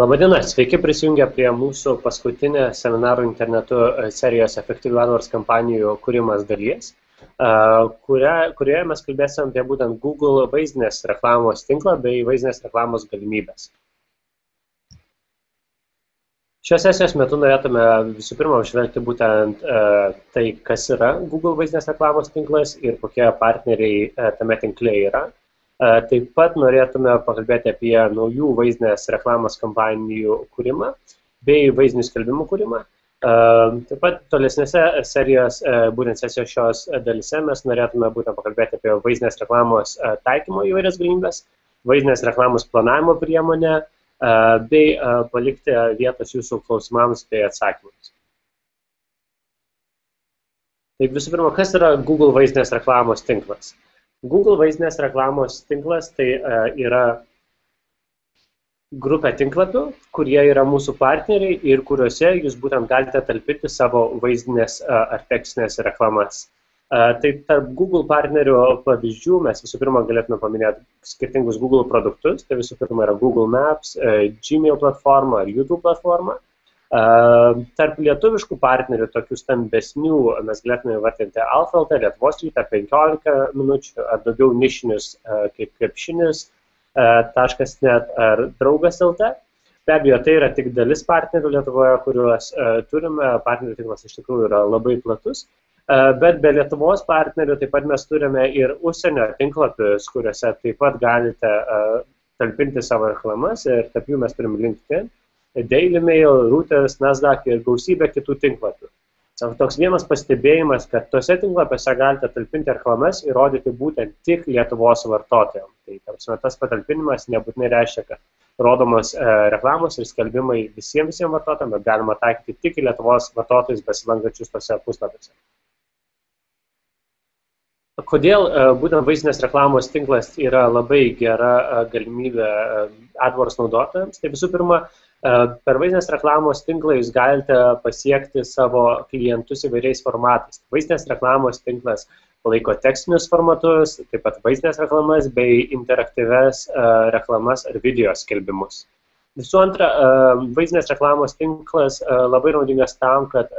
Labadiena, sveiki prisijungę prie mūsų paskutinę seminarų internetu e, serijos efektyvių AdWords kampanijų kūrimas dalies, e, kuria, kurioje mes kalbėsim apie būtent Google vaizdinės reklamos tinklą bei vaizdinės reklamos galimybės. Šios sesijos metu norėtume visų pirma apžvelgti būtent e, tai, kas yra Google vaizdinės reklamos tinklas ir kokie partneriai tame tinkle yra. Taip pat norėtume pakalbėti apie naujų vaizdinės reklamos kampanijų kūrimą bei vaizdinių skelbimų kūrimą. Taip pat tolesnėse serijos, būtent sesijos šios dalise, mes norėtume būtent pakalbėti apie vaizdinės reklamos taikymo įvairias galimybės, vaizdinės reklamos planavimo priemonę bei palikti vietos jūsų klausimams bei atsakymams. Taip visų pirma, kas yra Google vaizdinės reklamos tinklas? Google vaizdinės reklamos tinklas tai uh, yra grupė tinklapių, kurie yra mūsų partneriai ir kuriuose jūs būtent galite talpinti savo vaizdinės uh, ar tekstinės reklamas. Uh, tai tarp Google partnerių pavyzdžių mes visų pirma galėtume paminėti skirtingus Google produktus. Tai visų pirma yra Google Maps, Gmail platforma ar YouTube platforma. Tarp lietuviškų partnerių, tokių stambesnių, mes galėtume įvardinti Alfaltą, Lietuvos rytą 15 minučių ar daugiau nišinius kaip krepšinis, taškas net ar draugas LT. Be abejo, tai yra tik dalis partnerių Lietuvoje, kuriuos turime. Partnerių tinklas iš tikrųjų yra labai platus. Bet be Lietuvos partnerių taip pat mes turime ir užsienio tinklapius, kuriuose taip pat galite talpinti savo reklamas ir tarp jų mes turime LinkedIn Daily Mail, Reuters, Nasdaq ir gausybė kitų tinklapių. Toks vienas pastebėjimas, kad tose tinklapiuose galite talpinti reklamas ir rodyti būtent tik Lietuvos vartotojams. Tai tarpsime, tas patalpinimas nebūtinai reiškia, kad rodomos e, reklamos ir skelbimai visiems visiems vartotojams, bet galima taikyti tik Lietuvos vartotojus besilankančius tose puslapiuose. Kodėl e, būtent vaizdinės reklamos tinklas yra labai gera e, galimybė e, AdWords naudotojams? Tai visų pirma, Per vaizdinės reklamos tinklą jūs galite pasiekti savo klientus įvairiais formatais. Vaizdinės reklamos tinklas palaiko tekstinius formatus, taip pat vaizdinės reklamas bei interaktyves reklamas ar video skelbimus. Visų antra, vaizdinės reklamos tinklas labai naudingas tam, kad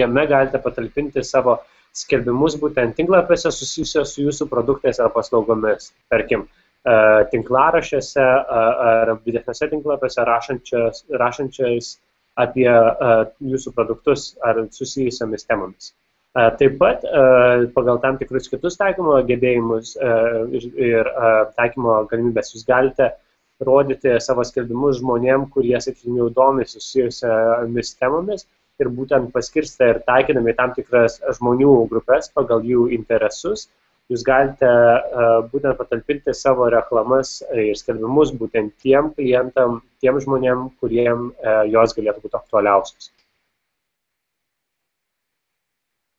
jame galite patalpinti savo skelbimus būtent tinklapiuose susijusios su jūsų produktais ar paslaugomis. Tarkim, tinklarašiuose ar didesniuose tinklapiuose rašančiais apie jūsų produktus ar susijusiamis temomis. Taip pat pagal tam tikrus kitus taikymo gebėjimus ir taikymo galimybės jūs galite rodyti savo skelbimus žmonėm, kurie, sakykime, jau domisi susijusiamis temomis ir būtent paskirstę ir taikydami tam tikras žmonių grupės pagal jų interesus, jūs galite būtent patalpinti savo reklamas ir skelbimus būtent tiem klientam, tiem žmonėm, kuriem jos galėtų būti aktualiausios.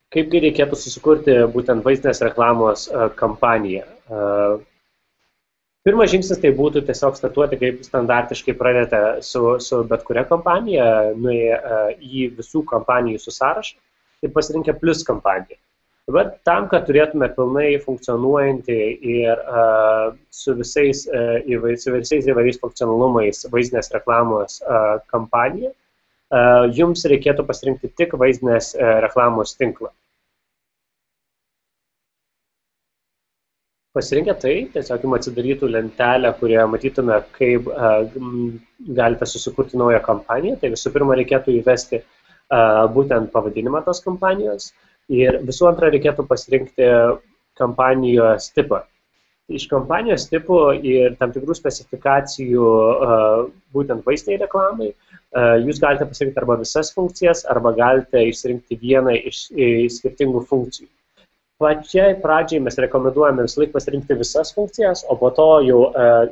Kaipgi reikėtų susikurti būtent vaizdinės reklamos kampaniją? Pirmas žingsnis tai būtų tiesiog statuoti, kaip standartiškai pradėte su, su bet kuria kompanija, nuėję į visų kompanijų su sąrašą ir pasirinkę plus kompaniją. Dabar tam, kad turėtume pilnai funkcionuojantį ir uh, su visais, uh, įvai, su visais įvairiais funkcionalumais vaizdinės reklamos uh, kampaniją, uh, jums reikėtų pasirinkti tik vaizdinės uh, reklamos tinklą. Pasirinkę tai, tiesiog jums atsidarytų lentelę, kurioje matytume, kaip uh, galite susikurti naują kampaniją. Tai visų pirma, reikėtų įvesti uh, būtent pavadinimą tos kampanijos. Ir visų antra, reikėtų pasirinkti kampanijos tipą. Iš kampanijos tipų ir tam tikrų specifikacijų būtent vaistiniai reklamai, jūs galite pasirinkti arba visas funkcijas, arba galite išsirinkti vieną iš skirtingų funkcijų. Pačiai pradžiai mes rekomenduojame visą laiką pasirinkti visas funkcijas, o po to jau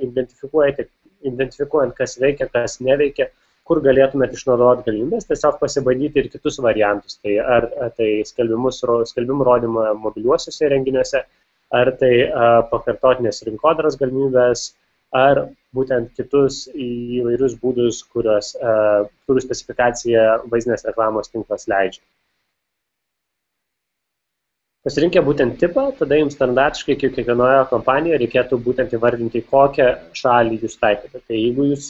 identifikuojant, kas veikia, kas neveikia, kur galėtumėt išnaudoti galimybės, tiesiog pasibandyti ir kitus variantus. Tai ar, ar tai skelbimų rodymą mobiliuosiuose renginiuose, ar tai a, pakartotinės rinkodaros galimybės, ar būtent kitus įvairius būdus, kurios, a, kurių specifikacija vaizdinės reklamos tinklas leidžia. Pasirinkę būtent tipą, tada jums standartiškai kiekvienoje kompanijoje reikėtų būtent įvardinti, kokią šalį jūs taikote. Tai jeigu jūs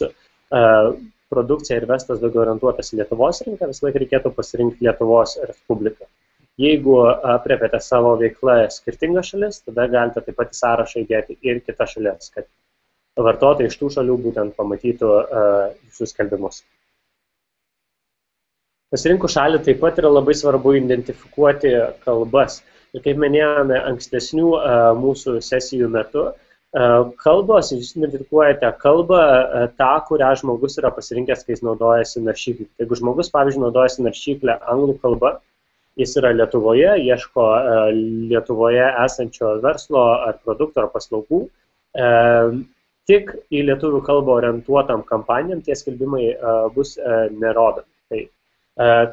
produkcija ir vestas daugiau orientuotas į Lietuvos rinką, visą laiką reikėtų pasirinkti Lietuvos Respubliką. Jeigu apriepėte savo veiklą skirtingas šalis, tada galite taip pat į sąrašą įdėti ir kitas šalis, kad vartotojai iš tų šalių būtent pamatytų jūsų skelbimus. Pasirinkus šalį taip pat yra labai svarbu identifikuoti kalbas. Ir kaip minėjome ankstesnių mūsų sesijų metu, kalbos, jūs identifikuojate kalbą tą, kurią žmogus yra pasirinkęs, kai jis naudojasi naršyklį. Jeigu žmogus, pavyzdžiui, naudojasi naršyklę anglų kalba, jis yra Lietuvoje, ieško Lietuvoje esančio verslo ar produkto ar paslaugų, tik į lietuvių kalbą orientuotam kampanijam tie skelbimai bus nerodomi. Tai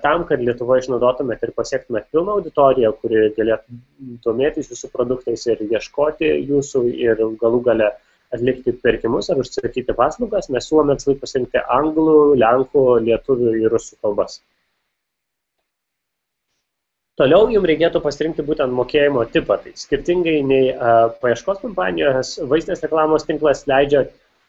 tam, kad Lietuvoje išnaudotumėt ir pasiektumėt pilną auditoriją, kuri galėtų domėtis jūsų produktais ir ieškoti jūsų ir galų gale atlikti pirkimus ar užsakyti paslaugas, mes siūlome visą laiką pasirinkti anglų, lenkų, lietuvių ir rusų kalbas. Toliau jums reikėtų pasirinkti būtent mokėjimo tipą. Tai skirtingai nei uh, paieškos kompanijos, vaizdinės reklamos tinklas leidžia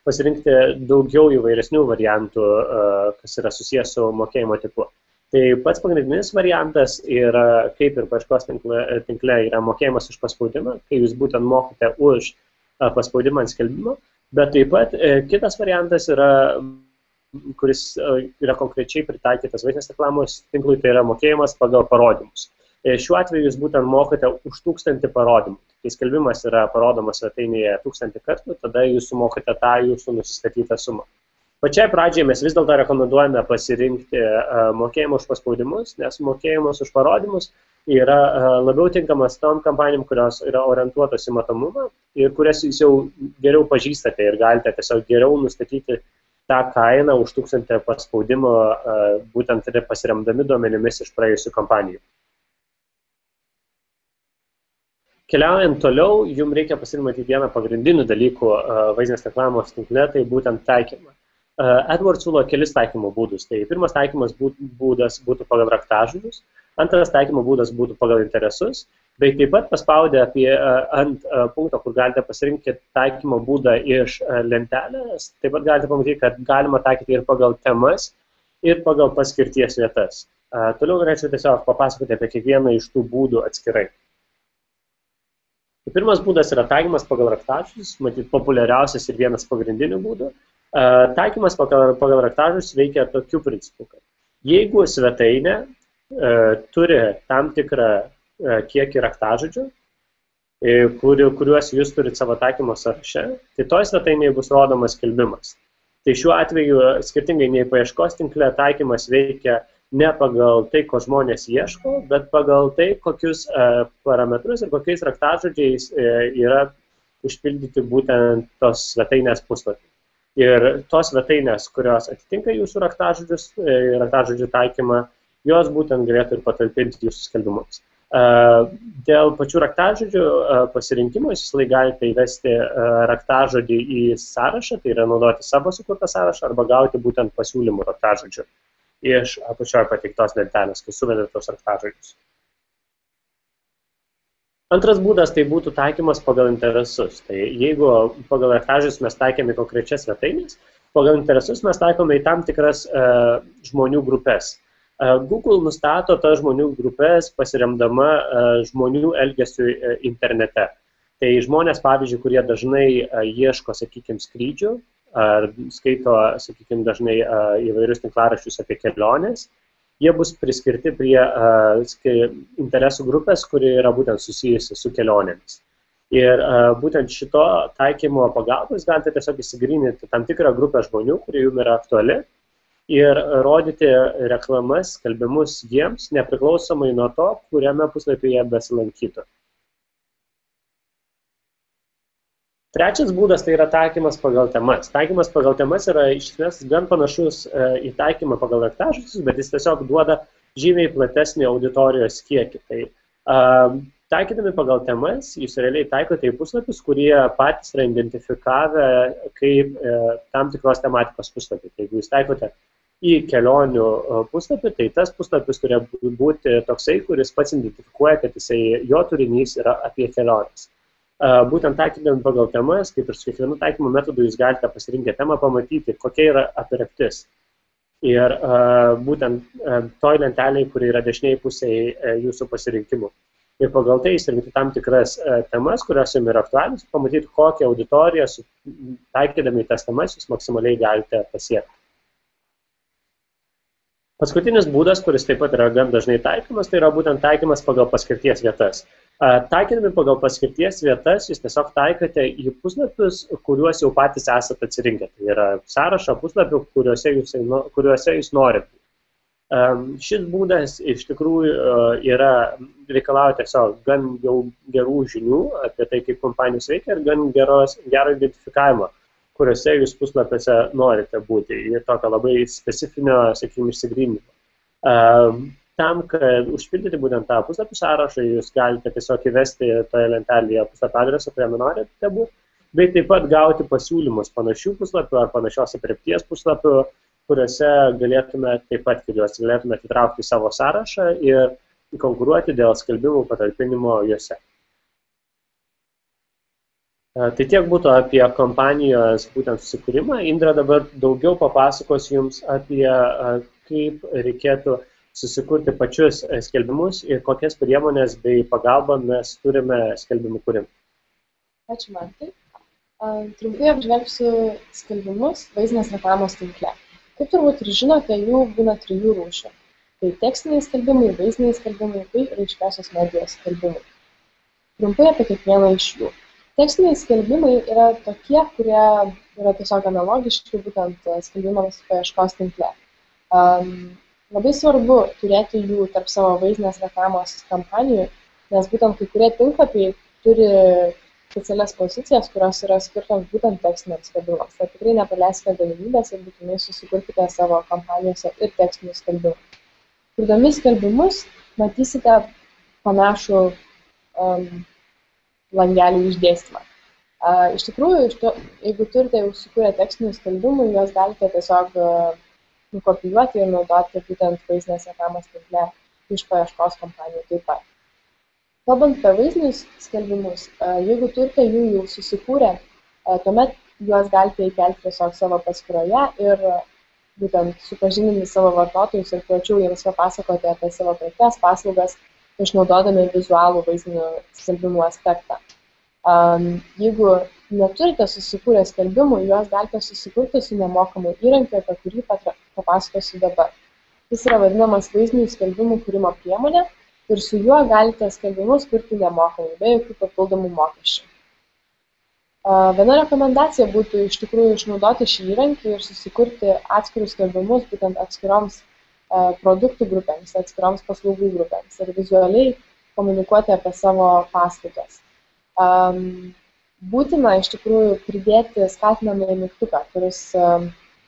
pasirinkti daugiau įvairesnių variantų, uh, kas yra susijęs su mokėjimo tipu. Tai pats pagrindinis variantas yra, kaip ir paieškos tinkle, tinkle yra mokėjimas už paspaudimą, kai jūs būtent mokate už paspaudimą ant skelbimo, bet taip pat uh, kitas variantas yra kuris yra konkrečiai pritaikytas vaizdinės reklamos tinklui, tai yra mokėjimas pagal parodymus. E, šiuo atveju jūs būtent mokate už tūkstantį parodymų. Kai skelbimas yra parodomas svetainėje tūkstantį kartų, tada jūs sumokate tą jūsų nusistatytą sumą. Pačiai pradžiai mes vis dėlto rekomenduojame pasirinkti mokėjimą už paspaudimus, nes mokėjimas už parodymus yra labiau tinkamas tom kampanijom, kurios yra orientuotos į matomumą ir kurias jūs jau geriau pažįstate ir galite tiesiog geriau nustatyti tą kainą už tūkstantį paspaudimo, būtent pasiremdami duomenimis iš praėjusių kampanijų. Keliaujant toliau, jums reikia pasirinkti vieną pagrindinių dalykų vaizdinės reklamos tinkle, tai būtent taikymą. AdWords siūlo kelis taikymo būdus. Tai pirmas taikymas būdas būtų pagal raktažodžius, antras taikymo būdas būtų pagal interesus, bei taip pat paspaudę apie ant punkto, kur galite pasirinkti taikymo būdą iš lentelės, taip pat galite pamatyti, kad galima taikyti ir pagal temas, ir pagal paskirties vietas. Toliau norėčiau tiesiog papasakoti apie kiekvieną iš tų būdų atskirai. Pirmas būdas yra taikymas pagal raktažodžius, matyt, populiariausias ir vienas pagrindinių būdų. Taikymas pagal, pagal raktažodžius veikia tokiu principu, kad jeigu svetainė turi tam tikrą kiekį raktažodžių, kuriu, kuriuos jūs turite savo taikymo sąraše, tai toj svetainėje bus rodomas skelbimas. Tai šiuo atveju, skirtingai nei paieškos tinkle, taikymas veikia ne pagal tai, ko žmonės ieško, bet pagal tai, kokius uh, parametrus ir kokiais raktažodžiais uh, yra užpildyti būtent tos svetainės puslapį. Ir tos svetainės, kurios atitinka jūsų raktažodžius, uh, raktažodžių taikymą, jos būtent galėtų ir patalpinti jūsų skelbimus. Uh, dėl pačių raktažodžių uh, pasirinkimo jūs visą laiką galite įvesti raktažodį į sąrašą, tai yra naudoti savo sukurtą sąrašą arba gauti būtent pasiūlymų raktažodžių iš apačioje pateiktos lentelės, kai suvedate tos raktažodžius. Antras būdas tai būtų taikymas pagal interesus. Tai jeigu pagal raktažodžius mes taikėme konkrečias svetainės, pagal interesus mes taikome į tam tikras uh, žmonių grupės. Uh, Google nustato tas žmonių grupės pasiremdama uh, žmonių elgesiu uh, internete. Tai žmonės, pavyzdžiui, kurie dažnai uh, ieško, sakykime, skrydžių, ar skaito, sakykime, dažnai įvairius tinklaraščius apie keliones, jie bus priskirti prie interesų grupės, kuri yra būtent susijusi su kelionėmis. Ir būtent šito taikymo pagalbos galite tiesiog įsigrinyti tam tikrą grupę žmonių, kurie jums yra aktuali ir rodyti reklamas, skelbimus jiems, nepriklausomai nuo to, kuriame puslapyje besilankytų. Trečias būdas tai yra taikymas pagal temas. Taikymas pagal temas yra iš esmės gan panašus e, į taikymą pagal raktažodžius, bet jis tiesiog duoda žymiai platesnį auditorijos kiekį. Tai uh, taikydami pagal temas, jūs realiai taikote į puslapius, kurie patys yra identifikavę kaip uh, tam tikros tematikos puslapį. Tai jeigu jūs taikote į kelionių puslapį, tai tas puslapis turi būti toksai, kuris pats identifikuoja, kad jisai, jo turinys yra apie keliones. Būtent taikydami pagal temas, kaip ir su kiekvienu taikymo metodu, jūs galite pasirinkę temą, pamatyti, kokia yra apreptis. Ir būtent toj lenteliai, kuri yra dešiniai pusėje jūsų pasirinkimų. Ir pagal tai įsirinkti tam tikras temas, kurios jums yra aktualius, pamatyti, kokią auditoriją, taikydami tas temas, jūs maksimaliai galite pasiekti. Paskutinis būdas, kuris taip pat yra gan dažnai taikomas, tai yra būtent taikymas pagal paskirties vietas. Taikydami pagal paskirties vietas, jūs tiesiog taikote į puslapius, kuriuos jau patys esate atsirinkę. Tai yra sąrašą puslapių, kuriuose jūs, kuriuose jūs norite. Šis būdas iš tikrųjų yra, reikalauja tiesiog gan jau gerų žinių apie tai, kaip kompanijos veikia ir gan geros, gero identifikavimo, kuriuose jūs puslapiuose norite būti ir tokio labai specifinio, sakykime, išsigrindimo tam, kad užpildyti būtent tą puslapių sąrašą, jūs galite tiesiog įvesti toje lentelėje puslapio adresą, kuriame norite būti, bei taip pat gauti pasiūlymus panašių puslapių ar panašios aprepties puslapių, kuriuose galėtume taip pat, kad juos galėtume atitraukti į savo sąrašą ir konkuruoti dėl skelbimų patalpinimo juose. Tai tiek būtų apie kompanijos būtent susikūrimą. Indra dabar daugiau papasakos jums apie kaip reikėtų uh, susikurti pačius e, skelbimus ir kokias priemonės bei pagalbą mes turime skelbimų kūrimui. Ačiū man tai. Trumpai apžvelgsiu skelbimus vaizdinės reklamos tinkle. Kaip turbūt ir žinote, jų būna trijų rūšių. Tai tekstiniai skelbimai, vaizdiniai skelbimai bei raiškiosios medijos skelbimai. Trumpai apie kiekvieną iš jų. Tekstiniai skelbimai yra tokie, kurie yra tiesiog analogiški būtent skelbimams paieškos tinkle. Um, Labai svarbu turėti jų tarp savo vaizdinės reklamos kampanijų, nes būtent kai kurie tinklapiai turi specialias pozicijas, kurios yra skirtos būtent tekstiniams skelbimams. Tai tikrai nepaleiskite galimybės ir būtinai susikurkite savo kampanijose ir tekstinius skelbimus. Kurdami skelbimus matysite panašų um, langelių išdėstymą. Uh, iš tikrųjų, iš to, jeigu turite jau sukūrę tekstinių skelbimų, juos galite tiesiog uh, nukopijuoti ir naudoti būtent vaizdinės reklamos tinkle iš paieškos kompanijų taip pat. Kalbant apie vaizdinius skelbimus, e, jeigu turite jų jau susikūrę, e, tuomet juos galite įkelti tiesiog savo paskyroje ir būtent supažindinti savo vartotojus ir plačiau jiems papasakoti apie savo prekes, paslaugas, išnaudodami vizualų vaizdinių skelbimų aspektą. Jeigu neturite susikūrę skelbimų, juos galite susikurti su nemokamu įrankiu, apie kurį papasakosiu dabar. Jis yra vadinamas vaizdinių skelbimų kūrimo priemonė ir su juo galite skelbimus kurti nemokamai, be jokių papildomų mokesčių. Viena rekomendacija būtų iš tikrųjų išnaudoti šį įrankį ir susikurti atskirus skelbimus būtent atskiroms produktų grupėms, atskiroms paslaugų grupėms ir vizualiai komunikuoti apie savo paskaitas. Būtina iš tikrųjų pridėti skatinamąjį mygtuką, kuris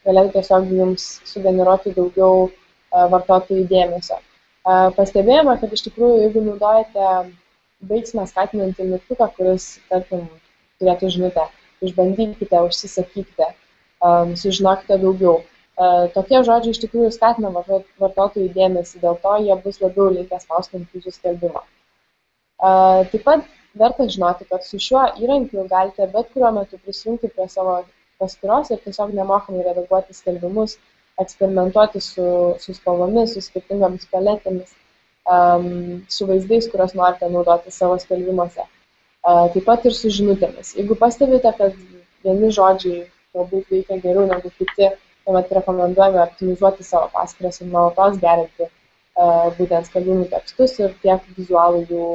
galėtų tiesiog jums sugeneruoti daugiau e, vartotojų dėmesio. E, pastebėjome, kad iš tikrųjų, jeigu naudojate veiksmą skatinantį mygtuką, kuris, tarkim, turėtų žinutę, išbandykite, užsisakykite, e, sužinokite daugiau. Tokie žodžiai iš tikrųjų skatina vartotojų dėmesį, dėl to jie bus labiau linkę spausti ant jūsų skelbimo. Taip pat verta žinoti, kad su šiuo įrankiu galite bet kuriuo metu prisijungti prie savo paskyros ir tiesiog nemokamai redaguoti skelbimus, eksperimentuoti su, su spalvomis, su skirtingomis paletėmis, um, su vaizdais, kuriuos norite naudoti savo skelbimuose. Uh, taip pat ir su žinutėmis. Jeigu pastebite, kad vieni žodžiai galbūt veikia geriau negu kiti, tuomet rekomenduojame optimizuoti savo paskyras ir nuolatos gerinti uh, būtent skelbimų tekstus ir tiek vizualų jų,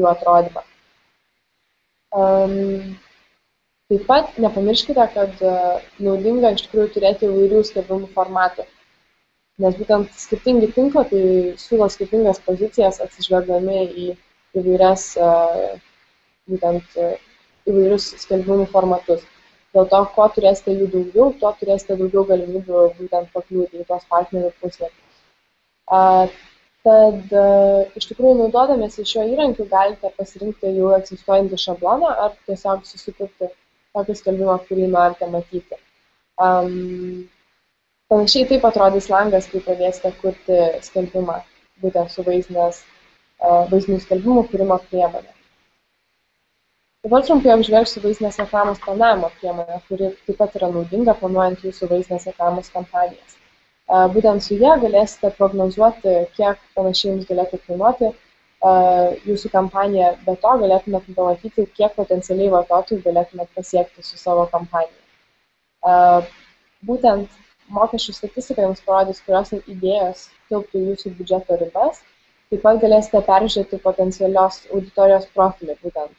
jų atrodymą. Um, taip pat nepamirškite kad e, naudinga iš tikrųjų turėti įvairių skelbimų formatų nes būtent skirtingi tinklapiai siūlo skirtingas pozicijas atsižvelgdami į įvairias e, būtent e, įvairius skelbimų formatus. Dėl to, kuo turėsite jų daugiau, tuo turėsite daugiau galimybių būtent pakliūti į tos partnerių puslapius. Tad iš tikrųjų naudodamėsi šiuo įrankiu galite pasirinkti jau egzistuojantį šabloną ar tiesiog susikurti tokį skelbimą, kurį norite matyti. Um, panašiai taip atrodys langas, kai pradėsite kurti skelbimą, būtent su vaizdinės, uh, vaizdinių skelbimų kūrimo priemonė. Dabar trumpai apžvelgsiu vaizdinės reklamos planavimo priemonę, kuri taip pat yra naudinga planuojant jūsų vaizdinės reklamos kampanijas. Būtent su ją galėsite prognozuoti, kiek panašiai jums galėtų kainuoti jūsų kampaniją, be to galėtumėte pamatyti, kiek potencialiai vartotojų galėtumėte pasiekti su savo kampanija. Būtent mokesčių statistika jums parodys, kurios idėjos tilptų jūsų biudžeto ribas. Taip pat galėsite peržiūrėti potencialios auditorijos profilį, būtent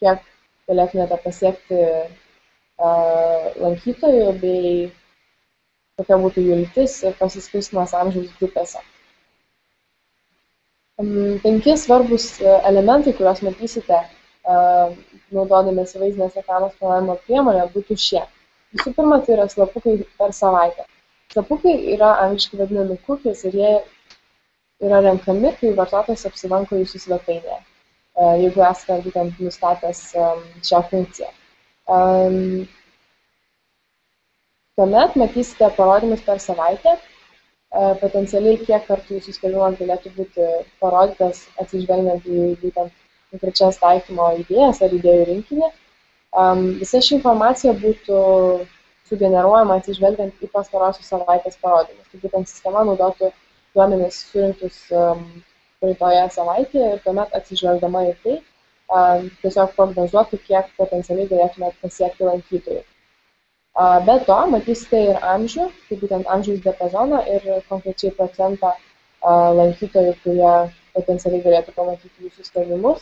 kiek galėtumėte pasiekti uh, lankytojų bei kokia būtų jų lytis ir pasiskirstimas amžiaus grupėse. Penki svarbus e, elementai, kuriuos matysite uh, naudodamėsi vaizdinės reklamos planavimo priemonę, būtų šie. Visų pirma, tai yra slapukai per savaitę. Slapukai yra angliškai vadinami cookies ir jie yra renkami, kai vartotojas apsilanko jūsų svetainėje, e, jeigu esate būtent nustatęs šią funkciją. Tuomet matysite parodymus per savaitę, e, potencialiai kiek kartų jūsų skelbimas galėtų būti parodytas atsižvelgiant į būtent konkrečias taikymo idėjas ar idėjų rinkinį visa ši informacija būtų sugeneruojama atsižvelgiant į pastarosios savaitės parodymus. Tai būtent sistema naudotų duomenis surinktus praeitoje savaitėje ir tuomet atsižvelgdama į tai tiesiog prognozuotų, kiek potencialiai galėtumėt pasiekti lankytojų. Be to, matysite ir amžių, tai būtent amžiaus diapazoną ir konkrečiai procentą lankytojų, kurie potencialiai galėtų pamatyti jūsų.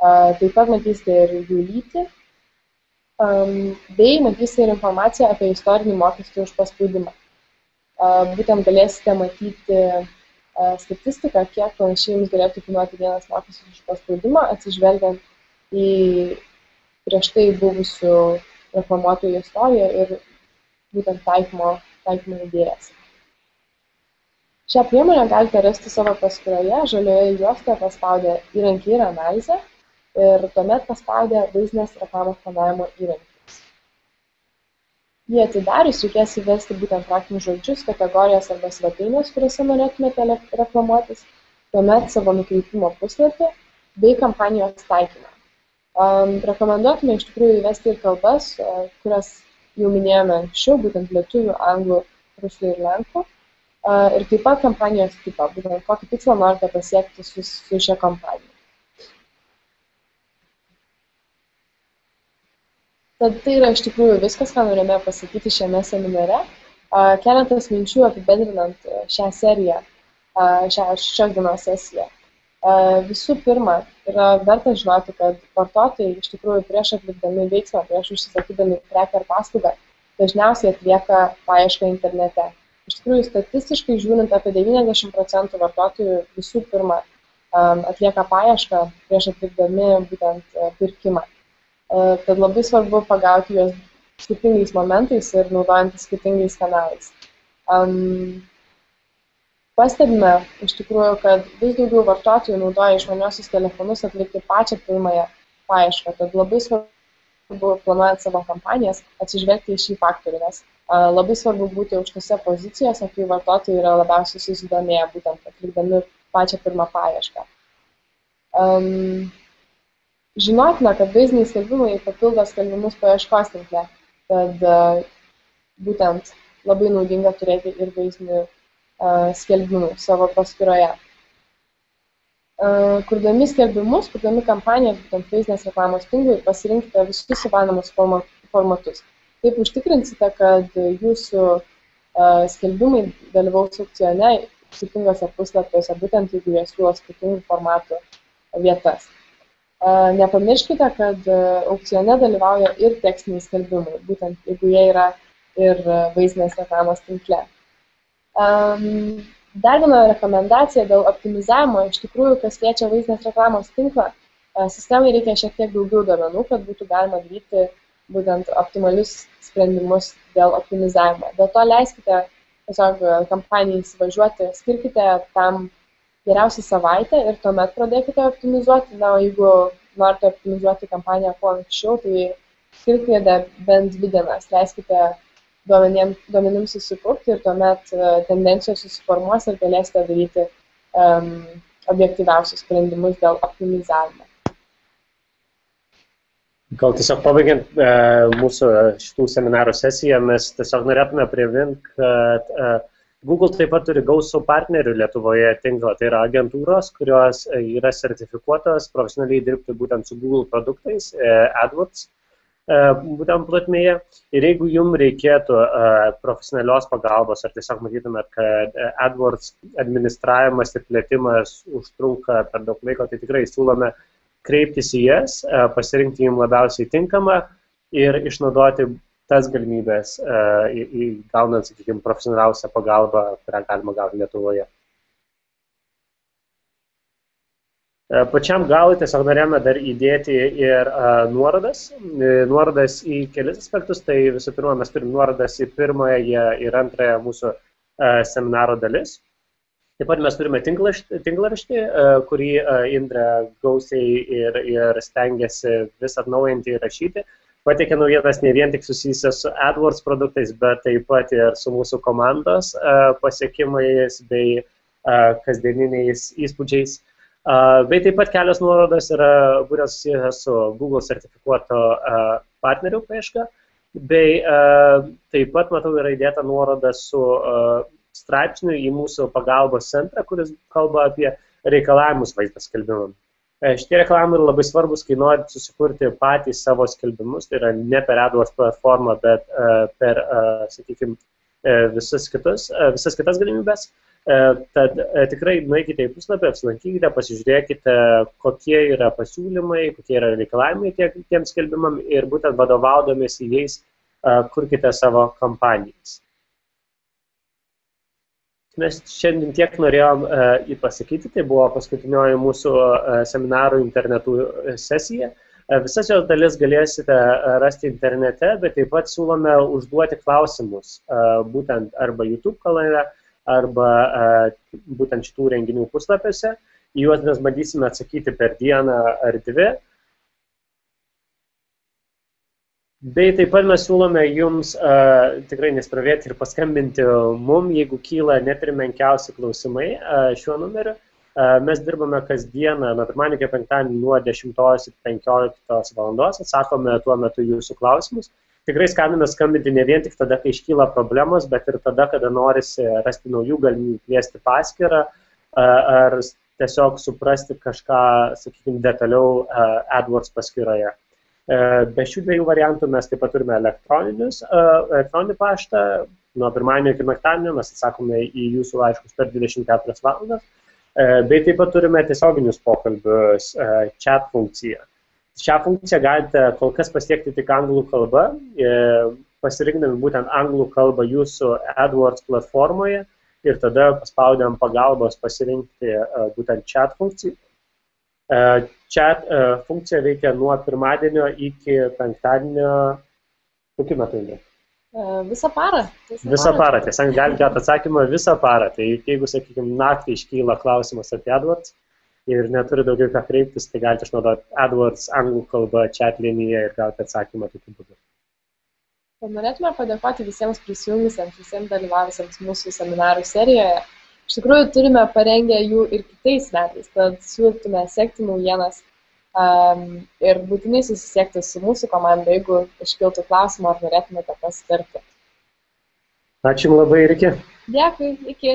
Uh, taip pat matysite ir jų lytį, bei matysite ir informaciją apie istorinį mokestį už paspaudimą. Būtent galėsite matyti statistiką, kiek panašiai jums galėtų kainuoti vienas mokestis už paspaudimą, atsižvelgiant į prieš tai buvusių reklamuotojų istoriją ir būtent taikymo, taikymo idėjas. Šią priemonę galite rasti savo paskyroje, žalioje juostoje paspaudę įrankį ir analizę ir tuomet paspaudę vaizdinės reklamos planavimo įrankius. Jį atidarius reikės įvesti būtent raktinius žodžius, kategorijas arba svetainės, kuriuose norėtumėte reklamuotis, tuomet savo nukreipimo puslapį bei kampanijos taikymą. Um, rekomenduotume iš tikrųjų įvesti ir kalbas, kurias jau minėjome anksčiau, būtent lietuvių, anglų, rusų ir lenkų. Ir taip pat kampanijos tipą, būtent kokį tikslą norite pasiekti su, su šia kampanija. Tad tai yra iš tikrųjų viskas, ką norėjome pasakyti šiame seminare. Keletas minčių apibendrinant šią seriją, šią šios dienos sesiją. Visų pirma, yra verta žinoti, kad vartotojai iš tikrųjų prieš atlikdami veiksmą, prieš užsisakydami prekę ar paslaugą, dažniausiai atlieka paiešką internete. Iš tikrųjų, statistiškai žiūrint, apie 90 procentų vartotojų visų pirma atlieka paiešką prieš atlikdami būtent pirkimą. Tad labai svarbu pagauti juos skirtingais momentais ir naudojantis skirtingais kanalais. Um, pastebime iš tikrųjų, kad vis daugiau vartotojų naudoja išmaniosius telefonus atlikti pačią pirmąją paiešką. Tad labai svarbu planuojant savo kampanijas atsižvelgti į šį faktorių, nes labai svarbu būti aukštose pozicijose, kai vartotojai yra labiausiai susidomėję būtent atlikdami pačią pirmą paiešką. Um, Žinotina, kad vaizdiniai skelbimai papildo skelbimus paieškos tinkle, tad uh, būtent labai naudinga turėti ir vaizdinių skelbimų savo paskyroje. Kurdami skelbimus, kurdami kampanijas, būtent vaizdinės reklamos tinklui, pasirinkite visus įmanomus formatus. Taip užtikrinsite, kad jūsų skelbimai dalyvaus aukcione skirtingose puslapiuose, būtent jeigu jie siūlo skirtingų formatų vietas. Nepamirškite, kad aukcione dalyvauja ir tekstiniai skelbimai, būtent jeigu jie yra ir vaizdinės reklamos tinkle. Dar viena rekomendacija dėl optimizavimo, iš tikrųjų, kas liečia vaizdinės reklamos tinklą, sistemai reikia šiek tiek daugiau duomenų, kad būtų galima daryti būtent optimalius sprendimus dėl optimizavimo. Dėl to leiskite tiesiog kampanijai įsivažiuoti, skirkite tam geriausiai savaitę ir tuomet pradėkite optimizuoti. Na, o jeigu norite optimizuoti kampaniją kuo anksčiau, tai skirkite bent dvi dienas, leiskite duomenims susikurti ir tuomet uh, tendencijos susiformuos ir galėsite daryti um, objektyviausius sprendimus dėl optimizavimo. Gal tiesiog pabaigiant e, mūsų šitų seminarų sesiją, mes tiesiog norėtume priminti, kad e, Google taip pat turi gausų partnerių Lietuvoje tinklą. Tai yra agentūros, kurios e, yra sertifikuotos profesionaliai dirbti būtent su Google produktais, e, AdWords e, būtent plotmėje. Ir jeigu jums reikėtų profesionalios pagalbos, ar tiesiog matytumėt, kad AdWords administravimas ir plėtimas užtrunka per daug laiko, tai tikrai siūlome kreiptis į jas, e, pasirinkti jums labiausiai tinkamą ir išnaudoti tas galimybės, e, gaunant, sakykime, profesionaliausią pagalbą, kurią galima gauti Lietuvoje. E, pačiam galui tiesiog norėjome dar įdėti ir uh, nuorodas, nuorodas į kelis aspektus. Tai visų pirma, mes turime nuorodas į pirmąją ir antrąją mūsų seminaro dalis. Taip pat mes turime tinklaraštį, e, kurį e, Indra gausiai ir, ir stengiasi vis atnaujinti ir rašyti. Pateikia naujienas ne vien tik susijusias su AdWords produktais, bet taip pat ir su mūsų komandos e, pasiekimais bei kasdieniniais įspūdžiais. Bei taip pat kelios nuorodos yra būtent susijusios su Google sertifikuoto partnerių paieška. Bei taip pat, matau, yra įdėta nuoroda su straipsnių į mūsų pagalbos centrą, kuris kalba apie reikalavimus vaizdo skelbimam. E, šitie reikalavimai yra labai svarbus, kai norit susikurti patys savo skelbimus, tai yra ne per AdWords platformą, bet uh, per, sakykime, visas, kitus, uh, visas kitas galimybės. Uh, tad uh, tikrai nueikite į puslapį, apsilankykite, pasižiūrėkite, kokie yra pasiūlymai, kokie yra reikalavimai tiek, tiems skelbimam ir būtent vadovaudomėsi jais uh, kurkite savo kampanijas. Mes šiandien tiek norėjom uh, pasakyti, tai buvo paskutinioji mūsų seminarų internetų e, sesija. Visas jos dalis galėsite rasti internete, bet taip pat siūlome užduoti klausimus būtent arba YouTube kanale, arba uh, būtent šitų renginių puslapiuose. Į juos mes bandysime atsakyti per dieną ar dvi. Bei taip pat mes siūlome jums uh, tikrai nespravėti ir paskambinti mum, jeigu kyla net ir menkiausi klausimai uh, šiuo numeriu. Uh, mes dirbame kasdieną, nuo pirmadienio iki penktadienio nuo 10 iki 15 valandos, atsakome tuo metu jūsų klausimus. Tikrai skatiname skambinti ne vien tik tada, kai iškyla problemos, bet ir tada, kada norisi rasti naujų galimybių kviesti paskirą uh, ar tiesiog suprasti kažką, sakykime, detaliau AdWords paskyroje. E, be šių dviejų variantų mes taip pat turime elektroninius, e, elektroninį paštą. Nuo pirmadienio iki penktadienio mes atsakome į jūsų laiškus per 24 valandas. E, bei taip pat turime tiesioginius pokalbius, chat funkciją. Šią funkciją galite kol kas pasiekti tik anglų kalba, pasirinkdami būtent anglų kalbą jūsų AdWords platformoje ir tada paspaudėm pagalbos pasirinkti būtent chat funkciją Chat e, funkcija veikia nuo pirmadienio iki penktadienio. Kokiu metu? E, visą parą. Visą, visą parą, parą. tiesiog galite atsakymą visą parą. Tai jeigu, sakykime, naktį iškyla klausimas apie AdWords ir neturi daugiau ką kreiptis, tai galite išnaudoti AdWords anglų kalbą chat liniją ir gauti atsakymą tokiu būdu. Norėtume padėkoti visiems prisijungusiems, visiems dalyvavusiems mūsų seminarų serijoje. Iš tikrųjų, turime parengę jų ir kitais metais, tad siūlytume sekti naujienas um, ir būtinai susisiekti su mūsų komanda, jeigu iškiltų klausimą ar norėtumėte pasitarti. Ačiū labai ir iki. Dėkui, iki.